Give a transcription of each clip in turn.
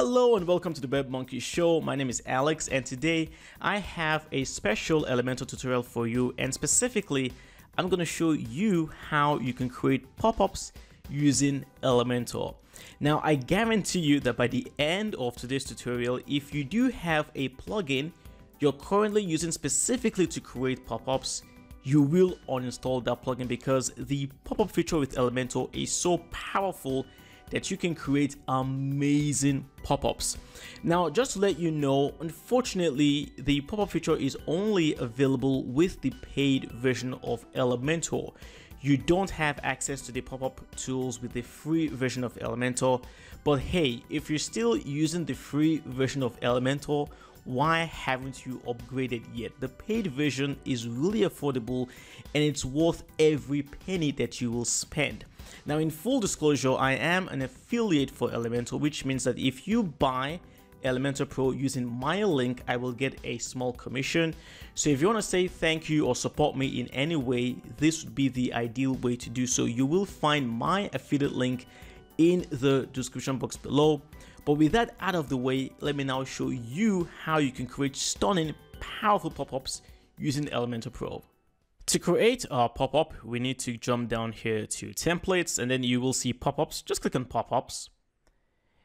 Hello and welcome to the Web Monkey Show. My name is Alex and today I have a special Elementor tutorial for you and specifically I'm going to show you how you can create pop-ups using Elementor. Now I guarantee you that by the end of today's tutorial if you do have a plugin you're currently using specifically to create pop-ups you will uninstall that plugin because the pop-up feature with Elementor is so powerful that you can create amazing pop-ups. Now, just to let you know, unfortunately, the pop-up feature is only available with the paid version of Elementor. You don't have access to the pop-up tools with the free version of Elementor, but hey, if you're still using the free version of Elementor, why haven't you upgraded yet? The paid version is really affordable and it's worth every penny that you will spend. Now in full disclosure, I am an affiliate for Elementor, which means that if you buy Elementor Pro using my link, I will get a small commission. So if you want to say thank you or support me in any way, this would be the ideal way to do so. You will find my affiliate link in the description box below. But with that out of the way, let me now show you how you can create stunning, powerful pop-ups using Elementor Pro. To create our pop-up, we need to jump down here to templates and then you will see pop-ups. Just click on pop-ups.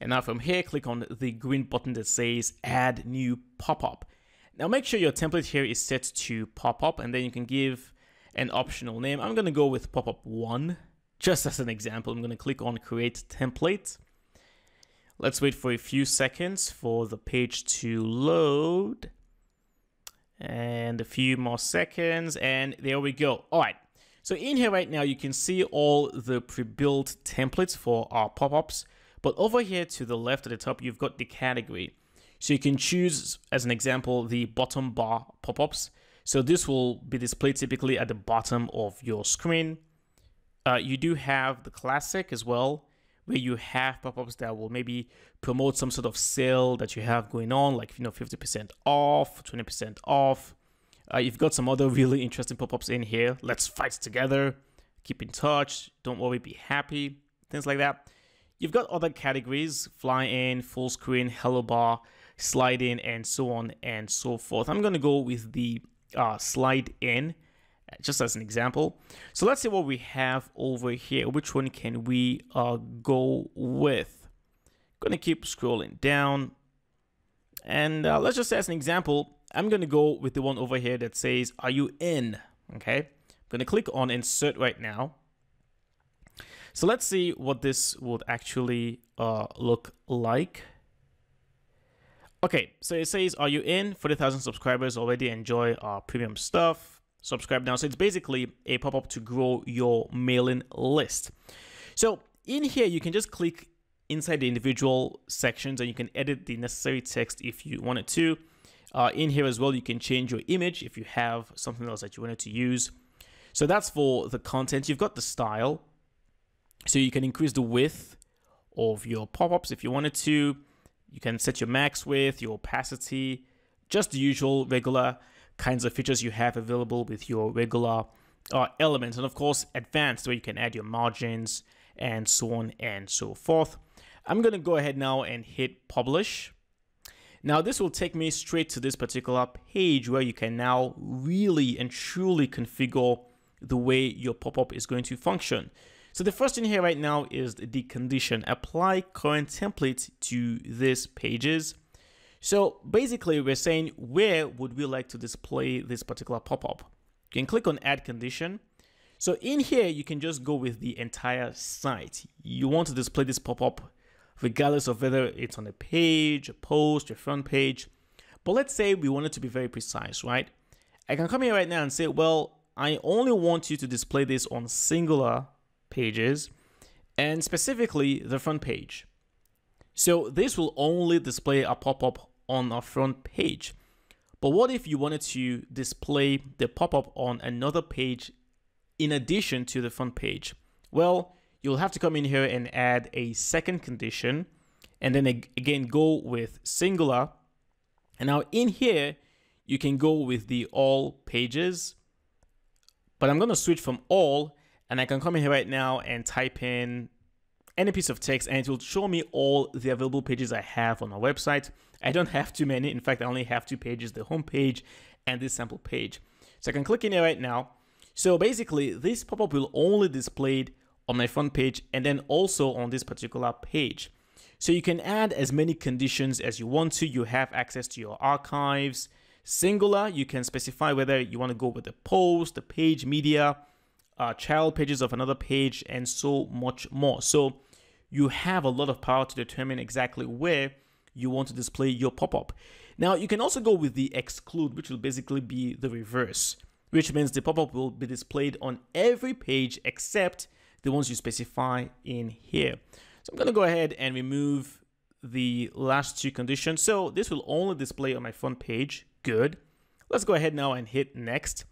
And now from here, click on the green button that says add new pop-up. Now make sure your template here is set to pop-up and then you can give an optional name. I'm going to go with pop-up 1. Just as an example, I'm going to click on create template. Let's wait for a few seconds for the page to load and a few more seconds and there we go. All right. So in here right now you can see all the pre-built templates for our pop-ups. But over here to the left at the top you've got the category. So you can choose as an example the bottom bar pop-ups. So this will be displayed typically at the bottom of your screen. Uh, you do have the classic as well where you have pop-ups that will maybe promote some sort of sale that you have going on, like you know 50% off, 20% off. Uh, you've got some other really interesting pop-ups in here. Let's fight together, keep in touch, don't worry, be happy, things like that. You've got other categories, fly in, full screen, hello bar, slide in, and so on and so forth. I'm going to go with the uh, slide in just as an example. So let's see what we have over here. Which one can we uh, go with? Gonna keep scrolling down. And uh, let's just say as an example, I'm gonna go with the one over here that says, are you in? Okay, I'm gonna click on insert right now. So let's see what this would actually uh, look like. Okay, so it says, are you in? 40,000 subscribers already enjoy our premium stuff subscribe now. So it's basically a pop-up to grow your mailing list. So in here, you can just click inside the individual sections and you can edit the necessary text if you wanted to. Uh, in here as well, you can change your image if you have something else that you wanted to use. So that's for the content. You've got the style. So you can increase the width of your pop-ups if you wanted to. You can set your max width, your opacity, just the usual regular kinds of features you have available with your regular uh, elements. And of course, advanced where you can add your margins and so on and so forth. I'm going to go ahead now and hit publish. Now this will take me straight to this particular page where you can now really and truly configure the way your pop-up is going to function. So the first thing here right now is the condition. Apply current template to these pages. So basically we're saying where would we like to display this particular pop-up? You can click on add condition. So in here, you can just go with the entire site. You want to display this pop-up regardless of whether it's on a page, a post, your front page. But let's say we want it to be very precise, right? I can come here right now and say, well, I only want you to display this on singular pages and specifically the front page. So this will only display a pop-up on our front page. But what if you wanted to display the pop-up on another page in addition to the front page? Well, you'll have to come in here and add a second condition and then again go with singular. And now in here, you can go with the all pages, but I'm gonna switch from all and I can come in here right now and type in, any piece of text and it will show me all the available pages I have on my website. I don't have too many. In fact, I only have two pages, the home page and this sample page. So I can click in here right now. So basically this pop-up will only display on my front page and then also on this particular page. So you can add as many conditions as you want to. You have access to your archives. Singular, you can specify whether you want to go with the post, the page media, uh, child pages of another page, and so much more. So you have a lot of power to determine exactly where you want to display your pop-up. Now, you can also go with the exclude, which will basically be the reverse, which means the pop-up will be displayed on every page except the ones you specify in here. So I'm going to go ahead and remove the last two conditions. So this will only display on my front page. Good. Let's go ahead now and hit next.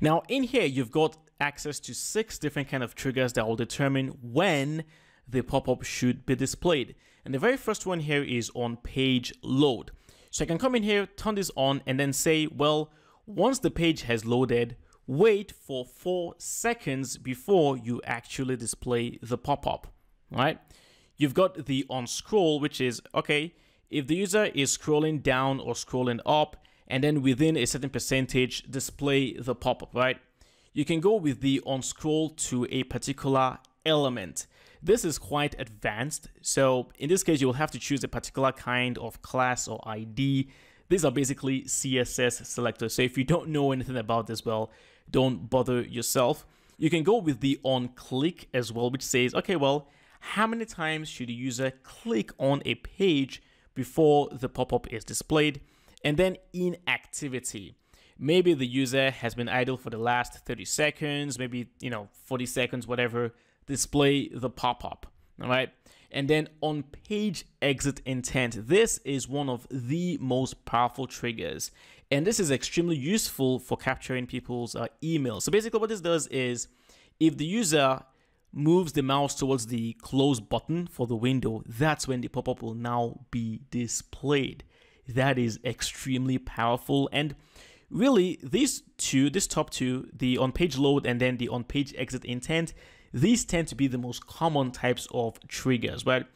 Now in here, you've got access to six different kind of triggers that will determine when the pop-up should be displayed. And the very first one here is on page load. So I can come in here, turn this on, and then say, well, once the page has loaded, wait for four seconds before you actually display the pop-up, right? You've got the on scroll, which is, okay, if the user is scrolling down or scrolling up, and then within a certain percentage, display the pop-up, right? You can go with the on scroll to a particular element. This is quite advanced. So in this case, you will have to choose a particular kind of class or ID. These are basically CSS selectors. So if you don't know anything about this, well, don't bother yourself. You can go with the on click as well, which says, okay, well, how many times should the user click on a page before the pop-up is displayed? And then inactivity. Maybe the user has been idle for the last 30 seconds, maybe, you know, 40 seconds, whatever display the pop-up, all right? And then on page exit intent, this is one of the most powerful triggers. And this is extremely useful for capturing people's uh, emails. So basically what this does is if the user moves the mouse towards the close button for the window, that's when the pop-up will now be displayed. That is extremely powerful. And really, these two, this top two, the on-page load and then the on-page exit intent, these tend to be the most common types of triggers, right?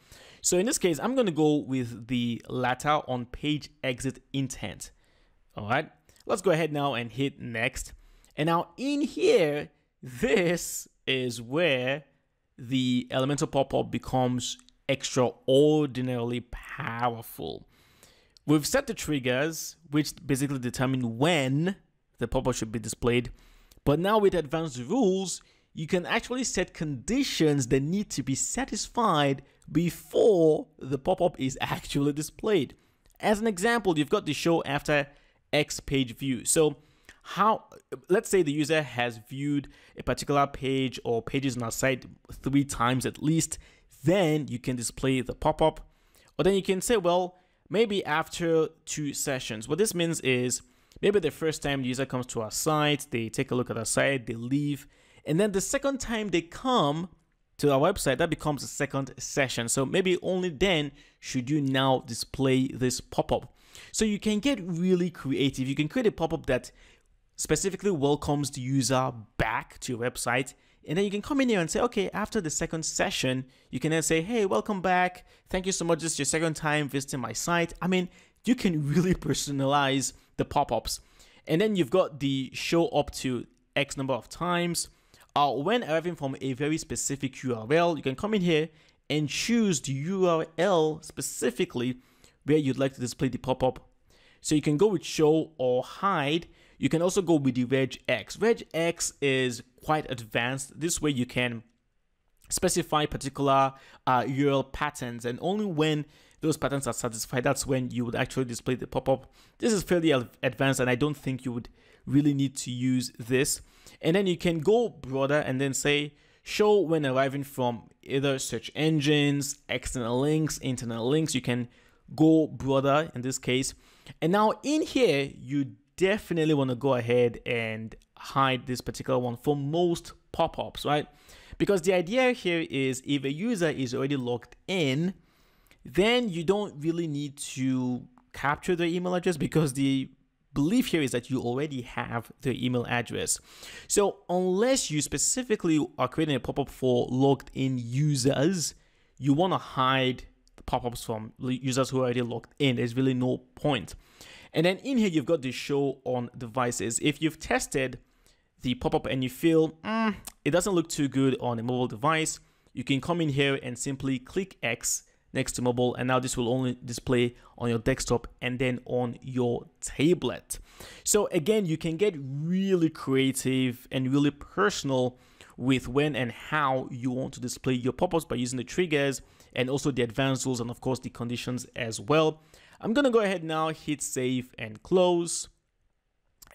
So in this case, I'm going to go with the latter on page exit intent. All right, let's go ahead now and hit next. And now in here, this is where the Elementor pop-up becomes extraordinarily powerful. We've set the triggers, which basically determine when the pop-up should be displayed. But now with advanced rules, you can actually set conditions that need to be satisfied before the pop-up is actually displayed. As an example, you've got the show after X page view. So how, let's say the user has viewed a particular page or pages on our site three times at least, then you can display the pop-up. Or then you can say, well, maybe after two sessions. What this means is maybe the first time the user comes to our site, they take a look at our site, they leave, and then the second time they come to our website, that becomes a second session. So maybe only then should you now display this pop-up. So you can get really creative. You can create a pop-up that specifically welcomes the user back to your website. And then you can come in here and say, okay, after the second session, you can then say, hey, welcome back. Thank you so much. This is your second time visiting my site. I mean, you can really personalize the pop-ups. And then you've got the show up to X number of times uh, when arriving from a very specific URL, you can come in here and choose the URL specifically where you'd like to display the pop-up. So you can go with show or hide. You can also go with the regex. Regex is quite advanced. This way you can specify particular uh, URL patterns and only when those patterns are satisfied, that's when you would actually display the pop-up. This is fairly advanced and I don't think you would really need to use this. And then you can go broader and then say, show when arriving from either search engines, external links, internal links. You can go broader in this case. And now in here, you definitely want to go ahead and hide this particular one for most pop-ups, right? Because the idea here is if a user is already logged in, then you don't really need to capture the email address because the belief here is that you already have the email address. So unless you specifically are creating a pop-up for logged in users, you want to hide the pop-ups from users who are already logged in. There's really no point. And then in here, you've got the show on devices. If you've tested the pop-up and you feel mm, it doesn't look too good on a mobile device, you can come in here and simply click X next to mobile and now this will only display on your desktop and then on your tablet. So again, you can get really creative and really personal with when and how you want to display your pop-ups by using the triggers and also the advanced rules and of course the conditions as well. I'm gonna go ahead now, hit save and close.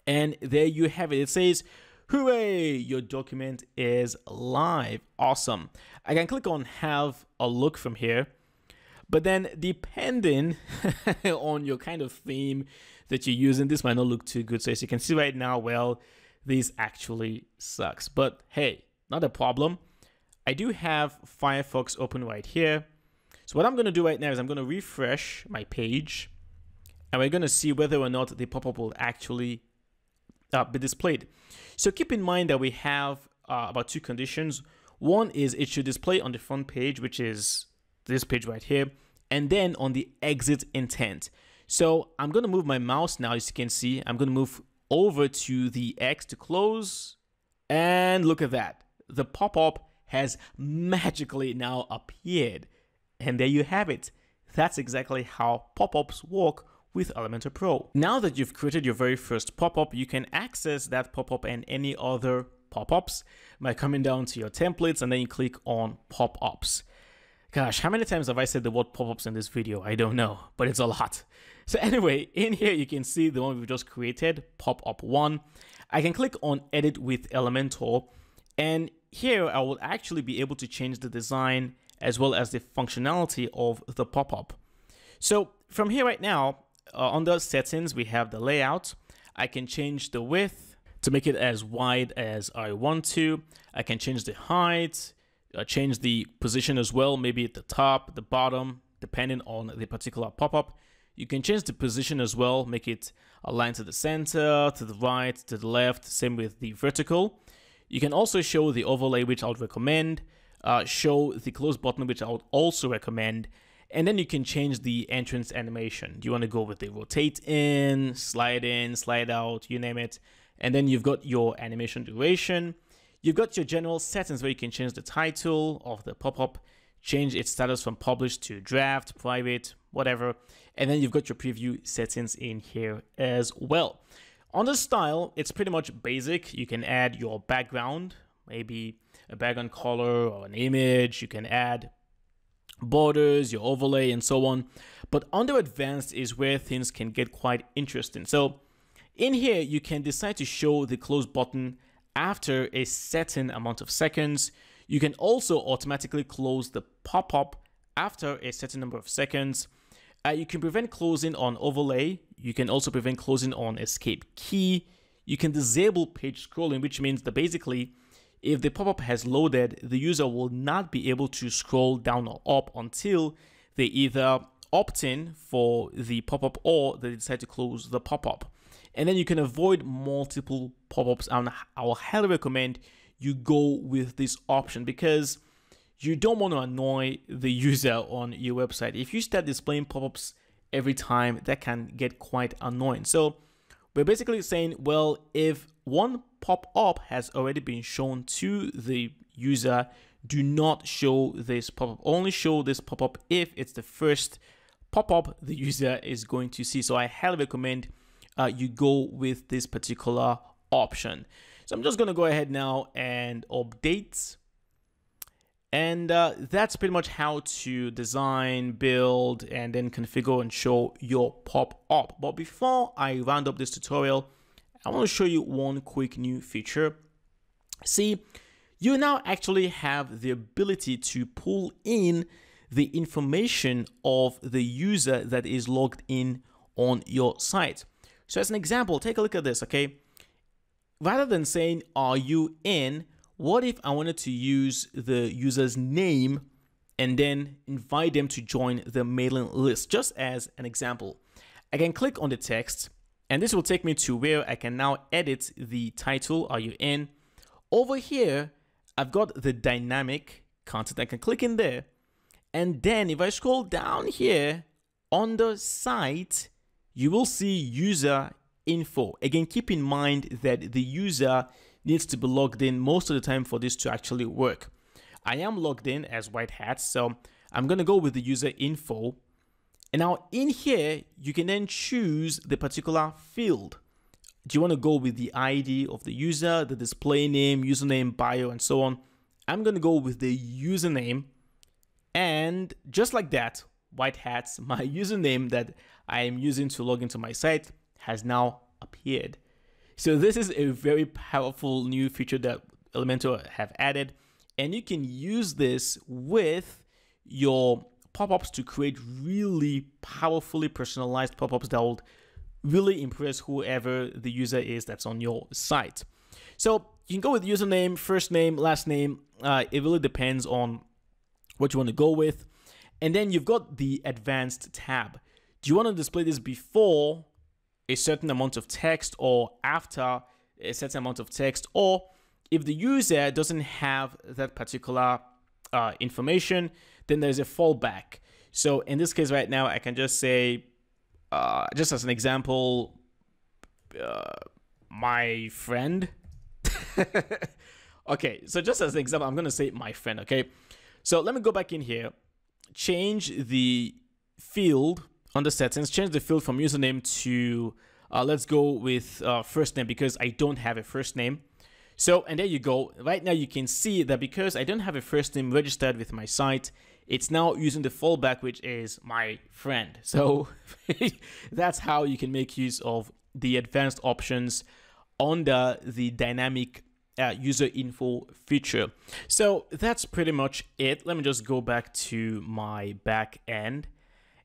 And there you have it. It says, hooray, your document is live. Awesome. I can click on have a look from here. But then depending on your kind of theme that you're using, this might not look too good. So as you can see right now, well, this actually sucks. But hey, not a problem. I do have Firefox open right here. So what I'm going to do right now is I'm going to refresh my page and we're going to see whether or not the pop-up will actually uh, be displayed. So keep in mind that we have uh, about two conditions. One is it should display on the front page, which is this page right here, and then on the exit intent. So I'm going to move my mouse now, as you can see. I'm going to move over to the X to close, and look at that the pop-up has magically now appeared. And there you have it. That's exactly how pop-ups work with Elementor Pro. Now that you've created your very first pop-up, you can access that pop-up and any other pop-ups by coming down to your templates and then you click on pop-ups. Gosh, how many times have I said the word pop-ups in this video? I don't know, but it's a lot. So anyway, in here you can see the one we've just created, pop-up 1. I can click on edit with Elementor and here I will actually be able to change the design as well as the functionality of the pop-up. So from here right now, uh, under settings, we have the layout. I can change the width to make it as wide as I want to. I can change the height, uh, change the position as well, maybe at the top, the bottom, depending on the particular pop-up. You can change the position as well, make it align to the center, to the right, to the left, same with the vertical. You can also show the overlay, which I would recommend, uh, show the close button, which I would also recommend, and then you can change the entrance animation. Do you want to go with the rotate in, slide in, slide out, you name it. And then you've got your animation duration. You've got your general settings where you can change the title of the pop-up, change its status from published to draft, private, whatever. And then you've got your preview settings in here as well. On the style, it's pretty much basic. You can add your background, maybe a background color or an image. You can add borders, your overlay, and so on. But under advanced is where things can get quite interesting. So in here, you can decide to show the close button after a certain amount of seconds. You can also automatically close the pop-up after a certain number of seconds. Uh, you can prevent closing on overlay. You can also prevent closing on escape key. You can disable page scrolling, which means that basically, if the pop-up has loaded, the user will not be able to scroll down or up until they either opt in for the pop-up or they decide to close the pop-up. And then you can avoid multiple pop-ups and I will highly recommend you go with this option because you don't want to annoy the user on your website. If you start displaying pop-ups every time, that can get quite annoying. So we're basically saying, well, if one pop-up has already been shown to the user, do not show this pop-up. Only show this pop-up if it's the first pop-up the user is going to see. So I highly recommend uh, you go with this particular option. So I'm just going to go ahead now and update and uh, that's pretty much how to design, build, and then configure and show your pop-up. But before I round up this tutorial, I want to show you one quick new feature. See, you now actually have the ability to pull in the information of the user that is logged in on your site. So as an example, take a look at this, okay? Rather than saying, are you in, what if I wanted to use the user's name and then invite them to join the mailing list, just as an example? I can click on the text and this will take me to where I can now edit the title, are you in? Over here, I've got the dynamic content. I can click in there And then if I scroll down here on the site, you will see user info. Again, keep in mind that the user needs to be logged in most of the time for this to actually work. I am logged in as White Hat, so I'm going to go with the user info. And now in here, you can then choose the particular field. Do you want to go with the ID of the user, the display name, username, bio, and so on? I'm going to go with the username. And just like that, White Hats, my username that I am using to log into my site has now appeared. So this is a very powerful new feature that Elementor have added. And you can use this with your pop-ups to create really powerfully personalized pop-ups that will really impress whoever the user is that's on your site. So you can go with username, first name, last name. Uh, it really depends on what you want to go with. And then you've got the advanced tab. Do you want to display this before a certain amount of text or after a certain amount of text? Or if the user doesn't have that particular uh, information, then there's a fallback. So in this case right now, I can just say, uh, just as an example, uh, my friend. okay, so just as an example, I'm going to say my friend, okay? So let me go back in here, change the field the settings, change the field from username to, uh, let's go with uh, first name because I don't have a first name. So, and there you go. Right now you can see that because I don't have a first name registered with my site, it's now using the fallback, which is my friend. So that's how you can make use of the advanced options under the dynamic uh, user info feature. So that's pretty much it. Let me just go back to my back end.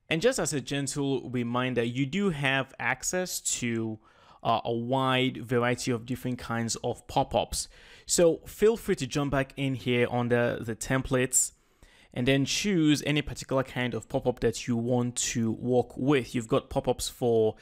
And just as a gentle reminder, you do have access to uh, a wide variety of different kinds of pop-ups. So feel free to jump back in here under the templates and then choose any particular kind of pop-up that you want to work with. You've got pop-ups for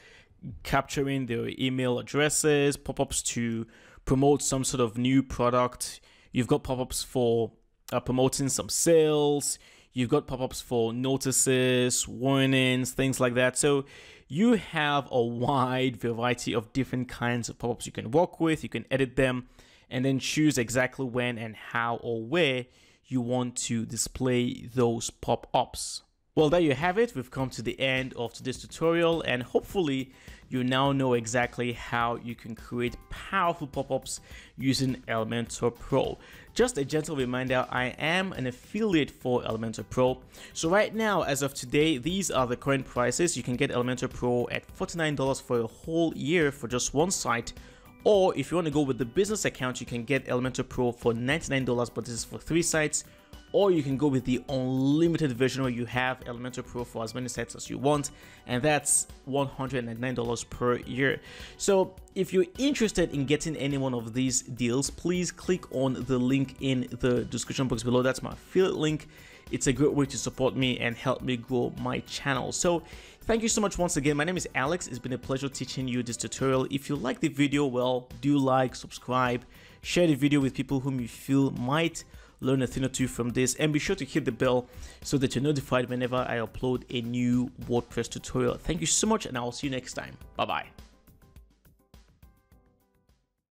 capturing their email addresses, pop-ups to promote some sort of new product. You've got pop-ups for uh, promoting some sales. You've got pop-ups for notices, warnings, things like that. So you have a wide variety of different kinds of pop-ups you can work with. You can edit them and then choose exactly when and how or where you want to display those pop-ups. Well, there you have it. We've come to the end of today's tutorial and hopefully you now know exactly how you can create powerful pop-ups using Elementor Pro. Just a gentle reminder, I am an affiliate for Elementor Pro. So right now, as of today, these are the current prices. You can get Elementor Pro at $49 for a whole year for just one site or if you want to go with the business account, you can get Elementor Pro for $99, but this is for three sites or you can go with the unlimited version where you have Elementor Pro for as many sets as you want, and that's $199 per year. So if you're interested in getting any one of these deals, please click on the link in the description box below. That's my affiliate link. It's a great way to support me and help me grow my channel. So thank you so much once again. My name is Alex. It's been a pleasure teaching you this tutorial. If you like the video, well, do like, subscribe, share the video with people whom you feel might learn a thing or two from this and be sure to hit the bell so that you're notified whenever I upload a new WordPress tutorial. Thank you so much and I'll see you next time. Bye bye.